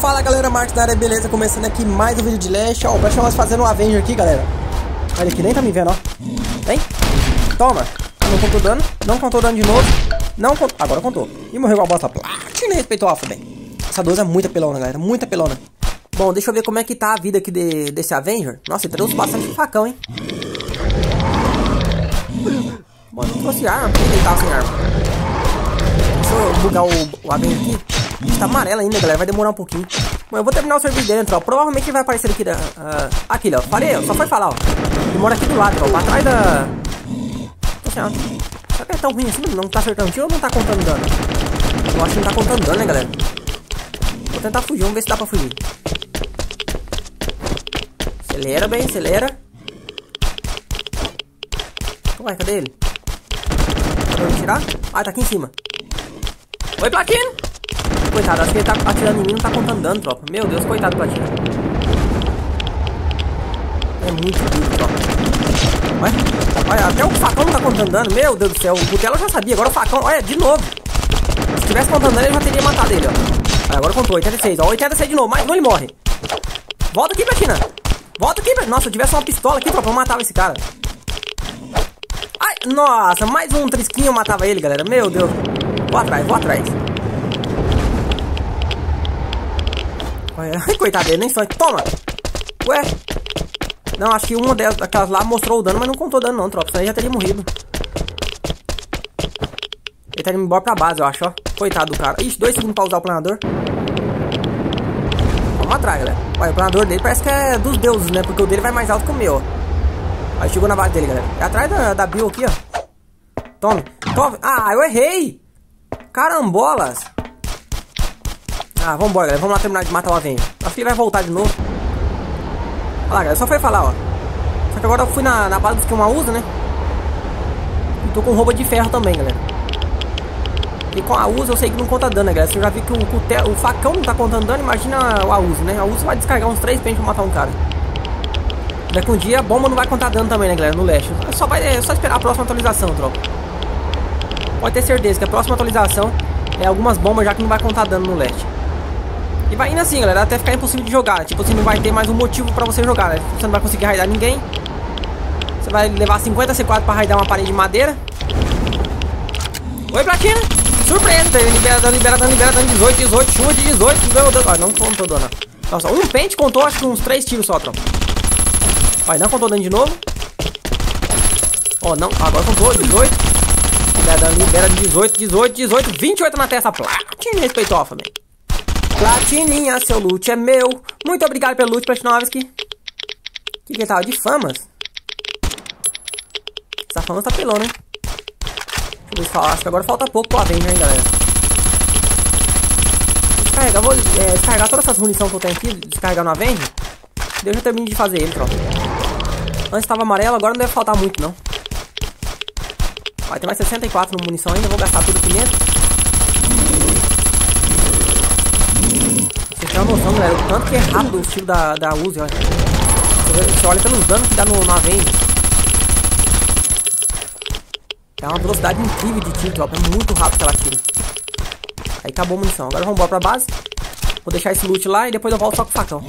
Fala galera, Marcos da área, beleza? Começando aqui mais um vídeo de Leste. Ó, o nós fazendo um Avenger aqui, galera. Olha aqui, nem tá me vendo, ó. Vem. Toma. Não contou dano. Não contou dano de novo. Não contou. Agora contou. E morreu com a bosta platina. Respeitou a alfa, bem. Essa 12 é muita pelona, galera. Muita pelona. Bom, deixa eu ver como é que tá a vida aqui de, desse Avenger. Nossa, ele trouxe bastante facão, hein? Bom, não trouxe arma, porque ele tava sem arma. Deixa eu bugar o, o Avenger aqui. Está amarelo ainda, galera. Vai demorar um pouquinho. Bom, eu vou terminar o serviço dentro, ó. Provavelmente vai aparecer aqui da... Uh, aqui, ó. Falei, ó. Só foi falar, ó. Ele mora aqui do lado, ó. Atrás da... Será que é tão ruim assim? Não tá acertando tiro ou não tá contando dano? Eu acho que não tá contando dano, né, galera? Vou tentar fugir. Vamos ver se dá pra fugir. Acelera, bem. Acelera. Ué, cadê ele? Tá tirar? Ah, tá aqui em cima. Oi, Platino! Coitado, acho que ele tá atirando em mim não tá contando dano, tropa. Meu Deus, coitado do Platino. É muito duro, tropa. Olha, olha, até o facão não tá contando dano. Meu Deus do céu, o Butela já sabia. Agora o facão, olha, de novo. Se tivesse contando dano, ele já teria matado ele, ó. agora contou, 86, ó. 86 de novo, mais um ele morre. Volta aqui, Platina. Volta aqui, Nossa, se eu tivesse uma pistola aqui, tropa, eu matava esse cara. Ai, nossa, mais um trisquinho eu matava ele, galera. Meu Deus. Vou atrás, vou atrás. Ai, coitado dele, nem só. Toma! Ué? Não, acho que uma delas, daquelas lá mostrou o dano, mas não contou dano não, tropa. Senão ele já teria morrido. Ele tá indo embora pra base, eu acho, ó. Coitado do cara. Ixi, dois segundos pra usar o planador. Vamos atrás, galera. Olha, o planador dele parece que é dos deuses, né? Porque o dele vai mais alto que o meu, ó. Aí chegou na base dele, galera. É atrás da, da Bill aqui, ó. Tome. Tome. Ah, eu errei! Carambolas! Ah, vambora, galera. Vamos lá terminar de matar o Avenger. Acho que ele vai voltar de novo. Olha lá, galera. Só foi falar, ó. Só que agora eu fui na, na base que uma usa, né? E tô com roupa de ferro também, galera. E com a usa eu sei que não conta dano, né, galera? Você já viu que o, o, o facão não tá contando dano, imagina a usa, né? A usa vai descarregar uns 3 pentes pra matar um cara. Daqui um dia a bomba não vai contar dano também, né, galera? No leste. É só, vai, é só esperar a próxima atualização, tropa. Pode ter certeza que a próxima atualização é algumas bombas já que não vai contar dano no leste. E vai indo assim, galera, até ficar impossível de jogar. Tipo assim, não vai ter mais um motivo pra você jogar, né? Você não vai conseguir raidar ninguém. Você vai levar 50 C4 pra raidar uma parede de madeira. Oi, Platina! Surpreende, libera dano, libera dano, libera dano, 18, 18, chuva de 18. Meu Deus, olha, não contou dano. Nossa, um pente contou acho que uns 3 tiros só, tropa. Olha, não contou dano de novo. Ó, não, agora contou, 18. Libera dano, libera 18, 18, 18, 28 na testa. Platina respeitou, família. Platininha, seu loot é meu. Muito obrigado pelo loot, Platinovski. Que que tava? De famas? Essa fama tá pelona, hein? Deixa eu ver Acho que agora falta pouco pro Avenger, hein, galera. Descarregar, vou é, descarregar todas essas munições que eu tenho aqui. Descarregar no Avenger. Eu já termino de fazer ele, tropa. Antes tava amarelo, agora não deve faltar muito, não. Vai ter mais 64 no munição ainda. Vou gastar tudo aqui dentro. Noção, galera, o tanto que é rápido o estilo da, da Uzi, olha. Você olha pelos danos que dá no, no. É uma velocidade incrível de tiro, tropa. É muito rápido que ela tira. Aí acabou a munição. Agora vamos embora pra base. Vou deixar esse loot lá e depois eu volto só com o facão.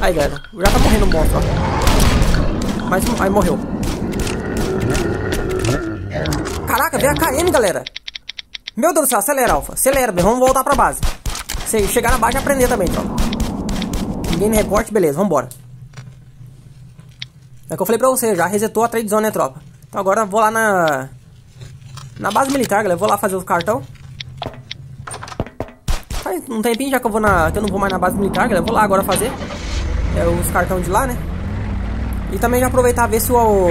Aí, galera. Já tá morrendo o monstro, ó. Mais um. Aí, morreu. Caraca, veio a KM, galera. Meu Deus do céu, acelera, Alpha. Acelera. Vamos voltar pra base. Se chegar na base aprender também, tropa. Game report, beleza, vambora. É que eu falei pra você, já resetou a trade zone, né, tropa? Então agora eu vou lá na... Na base militar, galera. vou lá fazer os cartão. Faz um tempinho já que eu vou na... Que eu não vou mais na base militar, galera. vou lá agora fazer. É, os cartão de lá, né? E também já aproveitar ver se o...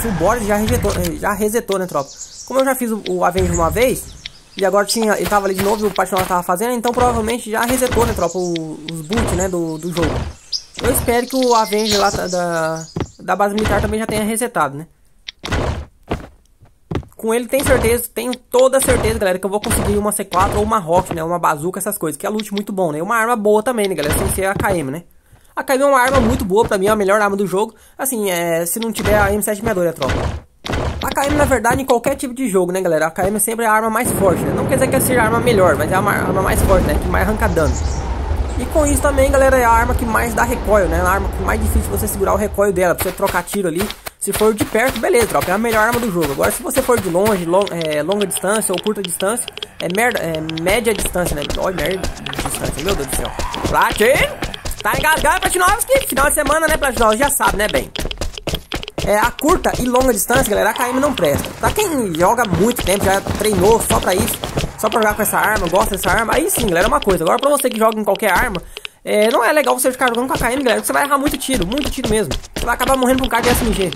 Se o board já resetou, já resetou, né, tropa? Como eu já fiz o, o Avenger uma vez... E agora tinha, ele tava ali de novo o Patinol tava fazendo, então provavelmente já resetou, né, tropa, os boot, né, do, do jogo. Eu espero que o Avenger lá da, da base militar também já tenha resetado, né. Com ele tem certeza, tenho toda certeza, galera, que eu vou conseguir uma C4 ou uma Rock, né, uma bazuca, essas coisas, que é loot muito bom, né. Uma arma boa também, né, galera, sem ser a KM, né. A KM é uma arma muito boa, pra mim é a melhor arma do jogo. Assim, é, se não tiver a M762, né, tropa. AKM, na verdade, em qualquer tipo de jogo, né, galera? A AKM sempre é a arma mais forte, né? Não quer dizer que seja a arma melhor, mas é a arma mais forte, né? Que mais arranca dano. E com isso também, galera, é a arma que mais dá recoil, né? A arma que mais difícil você segurar o recoil dela, pra você trocar tiro ali. Se for de perto, beleza, troca, é a melhor arma do jogo. Agora, se você for de longe, long, é, longa distância ou curta distância, é, merda, é média distância, né? Olha, média distância, meu Deus do céu. Platin! Tá engasgado, Platinovski? Final de semana, né, Platinovski? Já sabe, né, bem? É, a curta e longa distância, galera, a KM não presta. Pra quem joga muito tempo, já treinou só pra isso, só pra jogar com essa arma, gosta dessa arma, aí sim, galera, é uma coisa. Agora, pra você que joga em qualquer arma, é, não é legal você ficar jogando com a KM, galera, porque você vai errar muito tiro, muito tiro mesmo. Você vai acabar morrendo com um cara de SMG.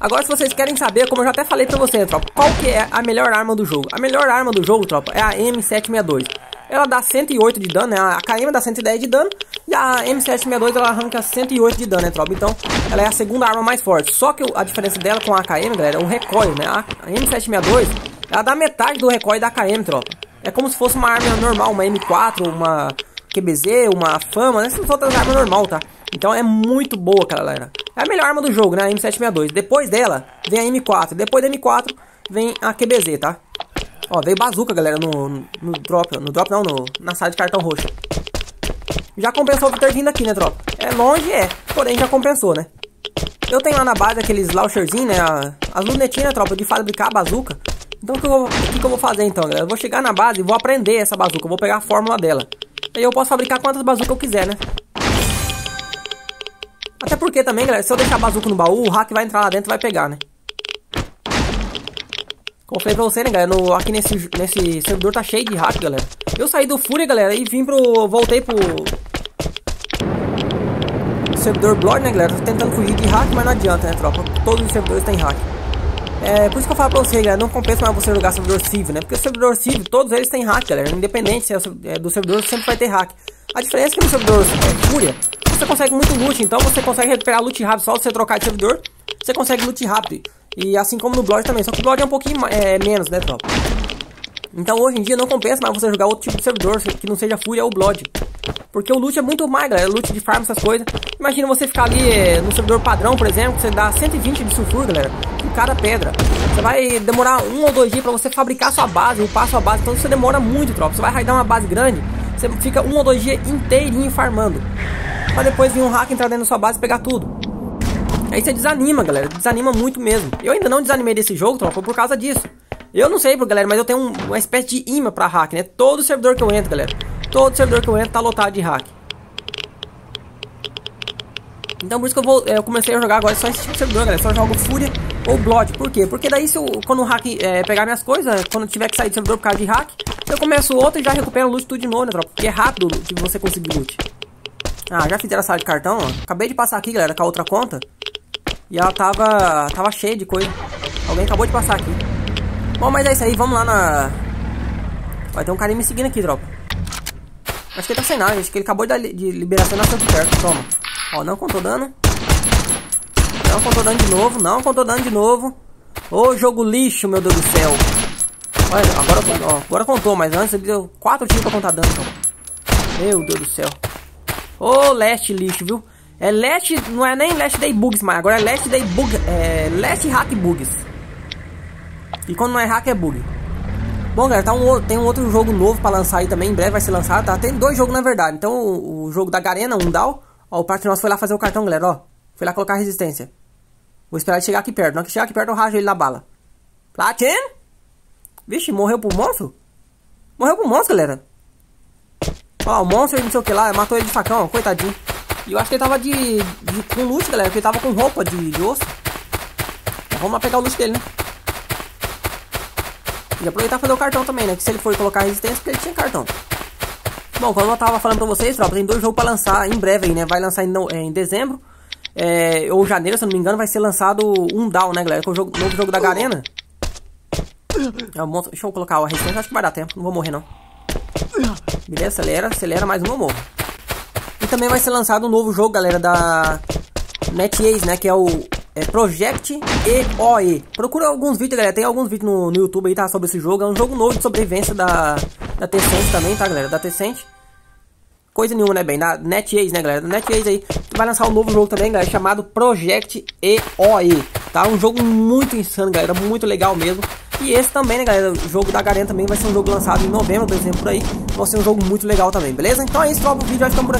Agora, se vocês querem saber, como eu já até falei pra vocês, tropa, qual que é a melhor arma do jogo? A melhor arma do jogo, tropa, é a M762. Ela dá 108 de dano, né? A KM dá 110 de dano e a M762 ela arranca 108 de dano, né, tropa? Então, ela é a segunda arma mais forte. Só que a diferença dela com a AKM, galera, é o recoil, né? A M762, ela dá metade do recoil da AKM, tropa. É como se fosse uma arma normal, uma M4, uma QBZ, uma Fama, né? Essas outras armas normal, tá? Então é muito boa, galera. É a melhor arma do jogo, né? A M762. Depois dela, vem a M4. Depois da M4, vem a QBZ, tá? Ó, veio bazuca, galera, no, no drop. No drop não, no, na sala de cartão roxo. Já compensou ter vindo aqui, né, tropa? É longe, é. Porém, já compensou, né? Eu tenho lá na base aqueles launcherzinhos, né? As lunetinhas, né, tropa, de fabricar a bazuca. Então, o que, eu, o que, eu vou fazer, então, galera? Eu vou chegar na base e vou aprender essa bazuca. Eu vou pegar a fórmula dela. Aí eu posso fabricar quantas bazucas eu quiser, né? Até porque também, galera, se eu deixar a bazuca no baú, o hack vai entrar lá dentro e vai pegar, né? Falei pra você, né, galera, no, aqui nesse, nesse servidor tá cheio de hack, galera. Eu saí do Fúria, galera, e vim pro... voltei pro... Servidor Blood, né, galera? Tô tentando fugir de hack, mas não adianta, né, tropa? Todos os servidores têm hack. É, por isso que eu falo pra você, galera, não compensa mais você jogar servidor Civ, né? Porque o servidor Civ, todos eles têm hack, galera. Independente se é, é do servidor, sempre vai ter hack. A diferença é que no servidor é, Fúria, você consegue muito loot, então você consegue recuperar loot rápido só você trocar de servidor. Você consegue loot rápido. E assim como no Blood também, só que o Blood é um pouquinho é, menos, né, tropa? Então hoje em dia não compensa mais você jogar outro tipo de servidor que não seja Fúria ou Blood. Porque o loot é muito mais, galera. Loot de farm, essas coisas. Imagina você ficar ali é, no servidor padrão, por exemplo, você dá 120 de sulfur, galera, em cada pedra. Você vai demorar um ou dois dias pra você fabricar sua base, upar sua base. Então você demora muito, tropa. Você vai raidar uma base grande, você fica um ou dois dias inteirinho farmando. Pra depois vir um hack entrar dentro da sua base e pegar tudo. Aí você desanima, galera. Desanima muito mesmo. Eu ainda não desanimei desse jogo, tropa, por causa disso. Eu não sei, galera, mas eu tenho um, uma espécie de imã pra hack, né? Todo servidor que eu entro, galera. Todo servidor que eu entro tá lotado de hack. Então por isso que eu, vou, eu comecei a jogar agora só esse tipo de servidor, galera. Só jogo Fúria ou Blood. Por quê? Porque daí se eu, quando o hack é, pegar minhas coisas, quando eu tiver que sair do servidor por causa de hack, eu começo outro e já recupero o loot tudo de novo, né, tropa? Porque é rápido de você conseguir loot. Ah, já fizeram a sala de cartão, ó. Acabei de passar aqui, galera, com a outra conta. E ela tava, tava cheia de coisa. Alguém acabou de passar aqui. Bom, mas é isso aí, vamos lá na... Vai ter um carinha me seguindo aqui, tropa. Acho que ele tá sem nada, acho que ele acabou de, de liberação na aqui perto. Toma. Ó, não contou dano. Não contou dano de novo, não contou dano de novo. Ô, jogo lixo, meu Deus do céu. Olha, agora, ó, agora contou, mas antes ele deu 4 tiros pra contar dano. Então. Meu Deus do céu. Ô, leste lixo, viu? É Last, não é nem Last Day Bugs mais, agora é Last Day Bug, é Last Hack Bugs. E quando não é hack é bug. Bom, galera, tá um, tem um outro jogo novo pra lançar aí também, em breve vai ser lançado, tá? Tem dois jogos na verdade. Então, o, o jogo da Garena, um DAO. Ó, o parte nosso foi lá fazer o cartão, galera, ó. Foi lá colocar resistência. Vou esperar ele chegar aqui perto. Não que chegar aqui perto, eu rajo ele na bala. Platin? Vixe, morreu pro monstro? Morreu pro monstro, galera. Ó, o monstro, não sei o que lá, matou ele de facão, ó, coitadinho. Eu acho que ele tava de, de com loot, galera. Porque ele tava com roupa de, de osso. Então, vamos lá pegar o loot dele, né? E aproveitar e fazer o cartão também, né? Que se ele for colocar resistência, porque ele tinha cartão. Bom, como eu tava falando pra vocês, tropa, tem dois jogos pra lançar em breve aí, né? Vai lançar em, é, em dezembro. É, ou janeiro, se eu não me engano, vai ser lançado um down, né, galera? Que é o jogo, novo jogo da Garena. É um Deixa eu colocar a resistência, acho que vai dar tempo. Não vou morrer, não. Beleza, acelera, acelera, mais um eu morro também vai ser lançado um novo jogo, galera, da NetEase, né? Que é o é Project EOE. Procura alguns vídeos, galera. Tem alguns vídeos no, no YouTube aí, tá? Sobre esse jogo. É um jogo novo de sobrevivência da, da Tencent também, tá, galera? Da Tencent. Coisa nenhuma, né, bem? Da NetEase, né, galera? Da NetEase aí. Vai lançar um novo jogo também, galera, chamado Project EOE. Tá um jogo muito insano, galera, muito legal mesmo. E esse também, né, galera, o jogo da Garena também vai ser um jogo lançado em novembro, por exemplo, por aí. Vai ser um jogo muito legal também, beleza? Então é isso, tropa, o vídeo vai ficando por aqui.